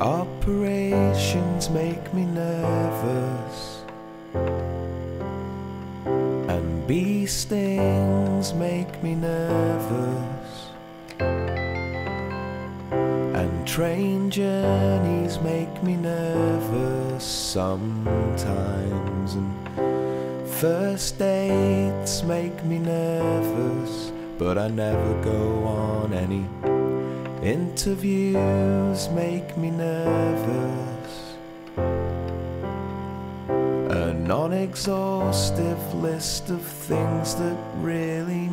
Operations make me nervous, and bee stings make me nervous, and train journeys make me nervous sometimes, and first dates make me nervous, but I never go on any Interviews make me nervous. A non exhaustive list of things that really